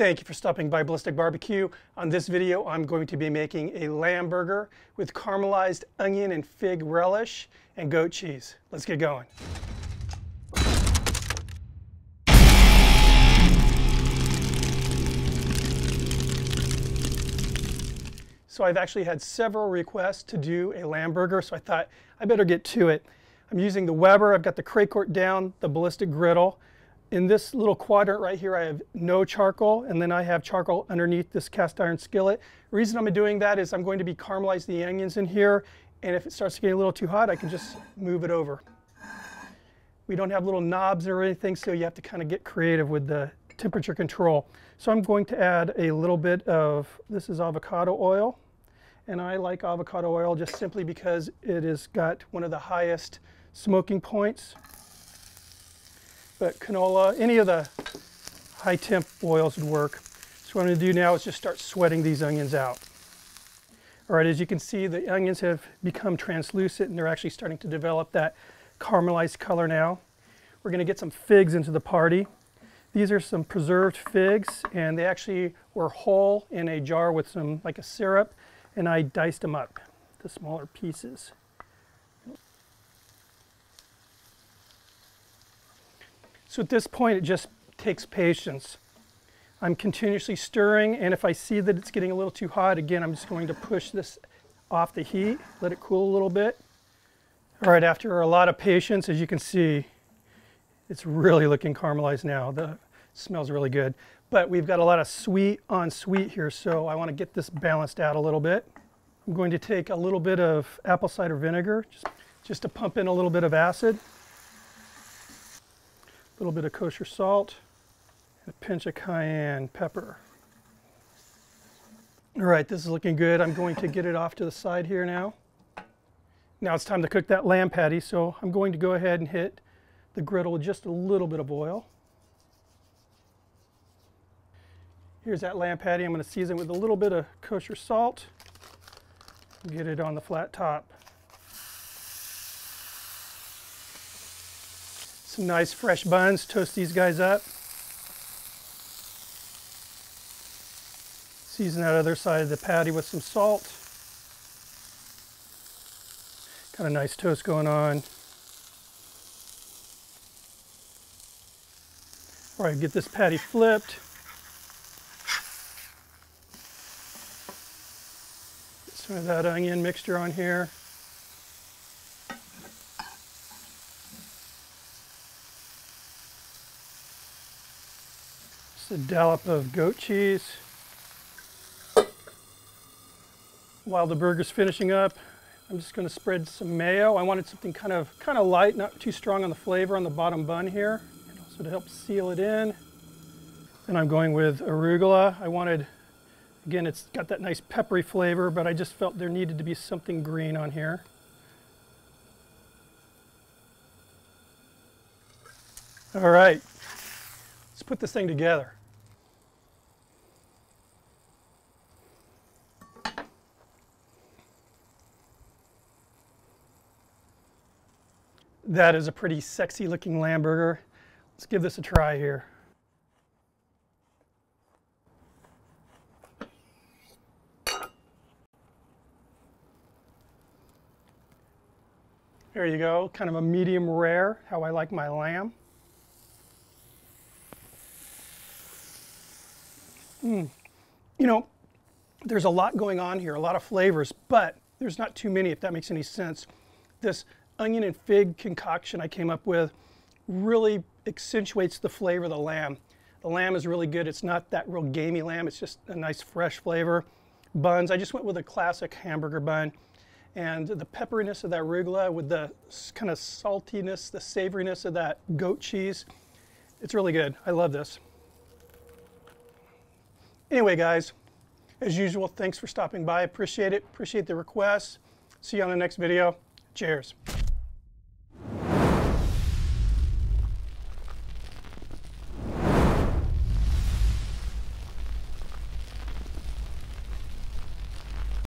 Thank you for stopping by Ballistic Barbecue. On this video, I'm going to be making a lamb burger with caramelized onion and fig relish and goat cheese. Let's get going. So I've actually had several requests to do a lamb burger, so I thought I better get to it. I'm using the Weber, I've got the Craycort down, the ballistic griddle, in this little quadrant right here, I have no charcoal, and then I have charcoal underneath this cast iron skillet. Reason I'm doing that is I'm going to be caramelizing the onions in here, and if it starts getting a little too hot, I can just move it over. We don't have little knobs or anything, so you have to kind of get creative with the temperature control. So I'm going to add a little bit of, this is avocado oil, and I like avocado oil just simply because it has got one of the highest smoking points but canola, any of the high temp oils would work. So what I'm to do now is just start sweating these onions out. All right, as you can see, the onions have become translucent and they're actually starting to develop that caramelized color now. We're going to get some figs into the party. These are some preserved figs and they actually were whole in a jar with some like a syrup and I diced them up to smaller pieces. So at this point, it just takes patience. I'm continuously stirring, and if I see that it's getting a little too hot, again, I'm just going to push this off the heat, let it cool a little bit. All right, after a lot of patience, as you can see, it's really looking caramelized now. The smells really good. But we've got a lot of sweet on sweet here, so I want to get this balanced out a little bit. I'm going to take a little bit of apple cider vinegar, just, just to pump in a little bit of acid little bit of kosher salt, and a pinch of cayenne pepper. All right, this is looking good. I'm going to get it off to the side here now. Now it's time to cook that lamb patty, so I'm going to go ahead and hit the griddle with just a little bit of oil. Here's that lamb patty. I'm going to season with a little bit of kosher salt. Get it on the flat top. Some nice fresh buns, toast these guys up. Season that other side of the patty with some salt. Got a nice toast going on. All right, get this patty flipped. Get some of that onion mixture on here. A dollop of goat cheese. While the burger's finishing up, I'm just going to spread some mayo. I wanted something kind of kind of light, not too strong on the flavor on the bottom bun here, and also to help seal it in. And I'm going with arugula. I wanted, again, it's got that nice peppery flavor, but I just felt there needed to be something green on here. All right, let's put this thing together. That is a pretty sexy looking lamb burger. Let's give this a try here. There you go, kind of a medium rare, how I like my lamb. Mm. You know, there's a lot going on here, a lot of flavors, but there's not too many if that makes any sense. This onion and fig concoction I came up with really accentuates the flavor of the lamb. The lamb is really good. It's not that real gamey lamb. It's just a nice fresh flavor. Buns, I just went with a classic hamburger bun. And the pepperiness of that arugula with the kind of saltiness, the savoriness of that goat cheese, it's really good. I love this. Anyway, guys, as usual, thanks for stopping by. Appreciate it. Appreciate the requests. See you on the next video. Cheers.